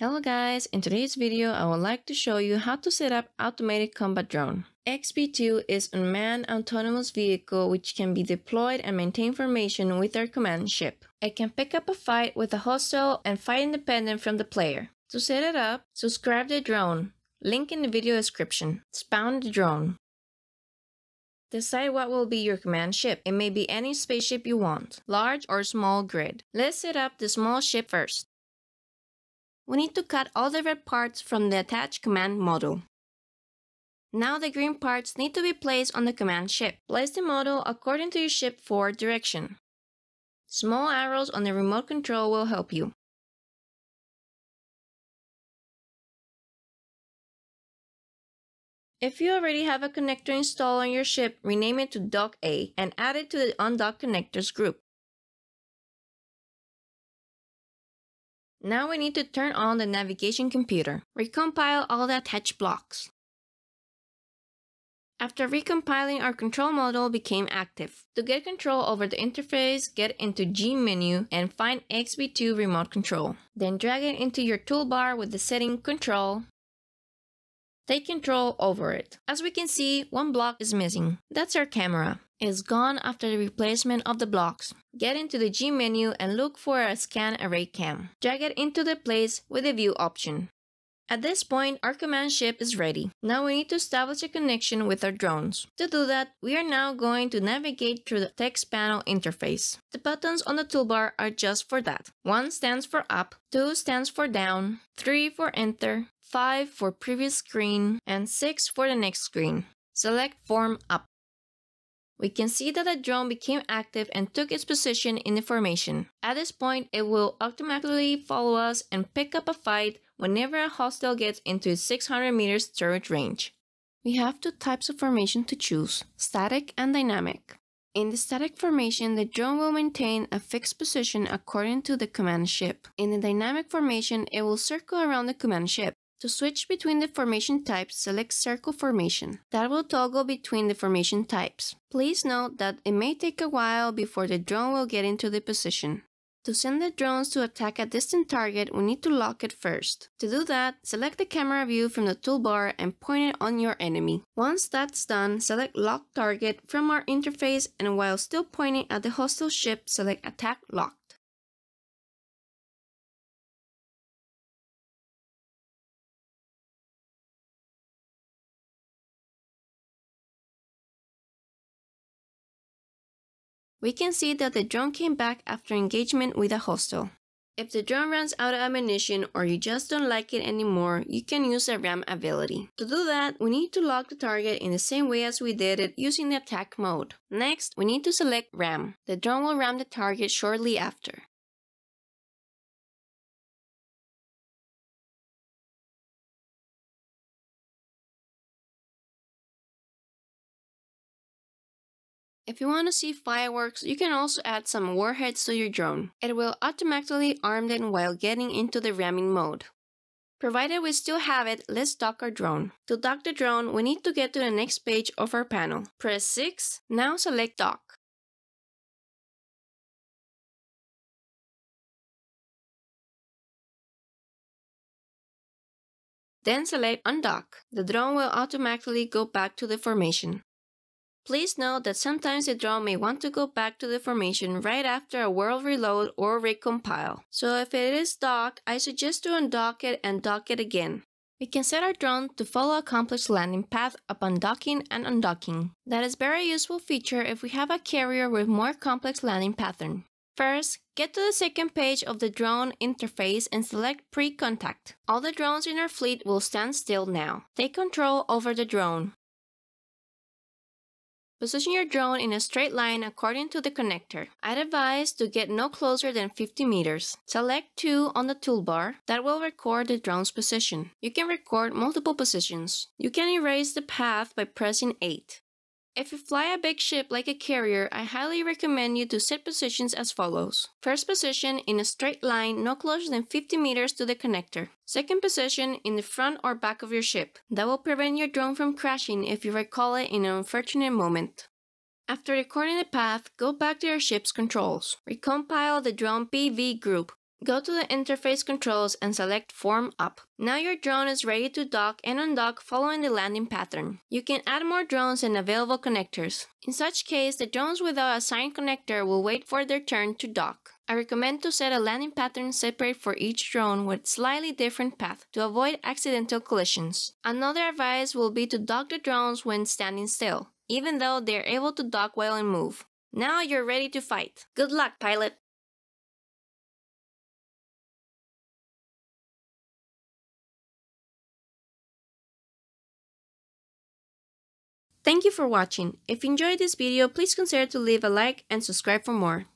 Hello guys, in today's video I would like to show you how to set up Automated Combat Drone. XB2 is a manned autonomous vehicle which can be deployed and maintain formation with our command ship. It can pick up a fight with a hostile and fight independent from the player. To set it up, subscribe the drone. Link in the video description. Spawn the drone. Decide what will be your command ship. It may be any spaceship you want, large or small grid. Let's set up the small ship first we need to cut all the red parts from the attached command module. Now the green parts need to be placed on the command ship. Place the module according to your ship forward direction. Small arrows on the remote control will help you. If you already have a connector installed on your ship, rename it to Dock A and add it to the Undock Connectors group. Now we need to turn on the navigation computer. Recompile all the attached blocks. After recompiling, our control model became active. To get control over the interface, get into G menu and find XB2 remote control. Then drag it into your toolbar with the setting control. Take control over it. As we can see, one block is missing. That's our camera is gone after the replacement of the blocks. Get into the G menu and look for a scan array cam. Drag it into the place with the view option. At this point, our command ship is ready. Now we need to establish a connection with our drones. To do that, we are now going to navigate through the text panel interface. The buttons on the toolbar are just for that. 1 stands for up, 2 stands for down, 3 for enter, 5 for previous screen, and 6 for the next screen. Select form up we can see that the drone became active and took its position in the formation. At this point, it will automatically follow us and pick up a fight whenever a hostile gets into its 600 meters turret range. We have two types of formation to choose, static and dynamic. In the static formation, the drone will maintain a fixed position according to the command ship. In the dynamic formation, it will circle around the command ship. To switch between the formation types, select Circle Formation. That will toggle between the formation types. Please note that it may take a while before the drone will get into the position. To send the drones to attack a distant target, we need to lock it first. To do that, select the camera view from the toolbar and point it on your enemy. Once that's done, select Lock Target from our interface and while still pointing at the hostile ship, select Attack Lock. We can see that the drone came back after engagement with a hostile. If the drone runs out of ammunition or you just don't like it anymore, you can use a ram ability. To do that, we need to lock the target in the same way as we did it using the attack mode. Next, we need to select ram. The drone will ram the target shortly after. If you want to see fireworks, you can also add some warheads to your drone. It will automatically arm them while getting into the ramming mode. Provided we still have it, let's dock our drone. To dock the drone, we need to get to the next page of our panel. Press 6, now select dock. Then select undock. The drone will automatically go back to the formation. Please note that sometimes the drone may want to go back to the formation right after a world reload or recompile. So if it is docked, I suggest to undock it and dock it again. We can set our drone to follow a complex landing path upon docking and undocking. That is very useful feature if we have a carrier with more complex landing pattern. First, get to the second page of the drone interface and select pre-contact. All the drones in our fleet will stand still now. Take control over the drone. Position your drone in a straight line according to the connector. I'd advise to get no closer than 50 meters. Select 2 on the toolbar. That will record the drone's position. You can record multiple positions. You can erase the path by pressing 8. If you fly a big ship like a carrier, I highly recommend you to set positions as follows. First position in a straight line no closer than 50 meters to the connector. Second position in the front or back of your ship. That will prevent your drone from crashing if you recall it in an unfortunate moment. After recording the path, go back to your ship's controls. Recompile the drone PB group. Go to the interface controls and select Form Up. Now your drone is ready to dock and undock following the landing pattern. You can add more drones and available connectors. In such case, the drones without a assigned connector will wait for their turn to dock. I recommend to set a landing pattern separate for each drone with slightly different path to avoid accidental collisions. Another advice will be to dock the drones when standing still, even though they are able to dock while in move. Now you're ready to fight. Good luck, pilot! Thank you for watching. If you enjoyed this video, please consider to leave a like and subscribe for more.